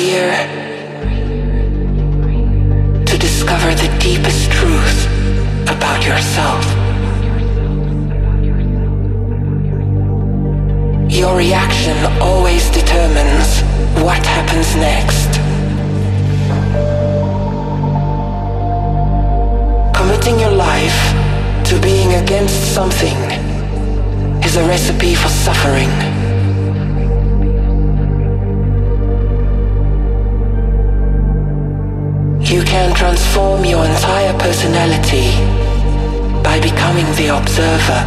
Here to discover the deepest truth about yourself. Your reaction always determines what happens next. Committing your life to being against something is a recipe for suffering. You can transform your entire personality by becoming the observer.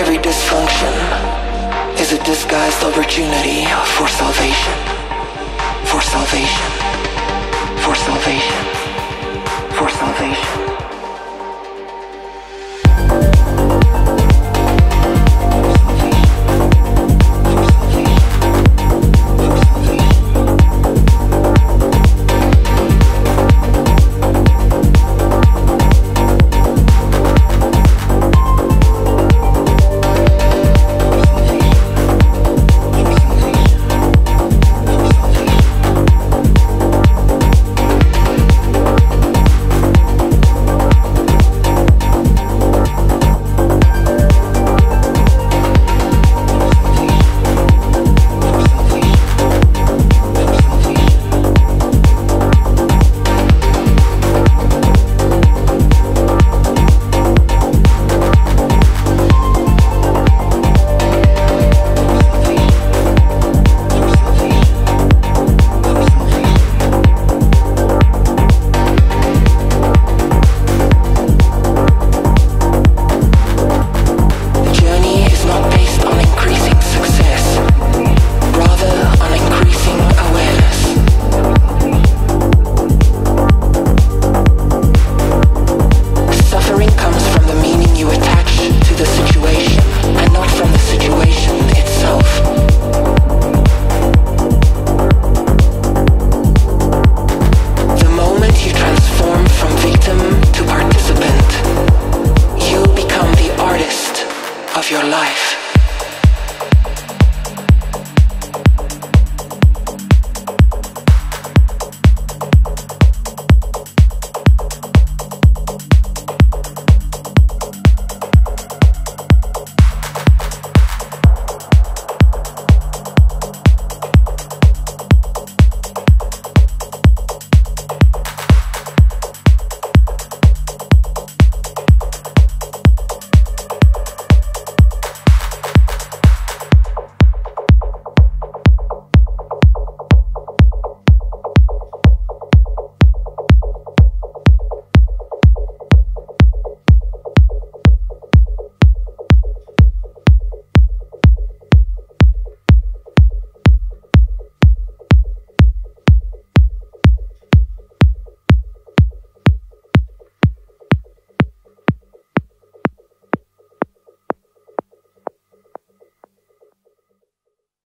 Every dysfunction is a disguised opportunity for salvation. For salvation. For salvation. For salvation.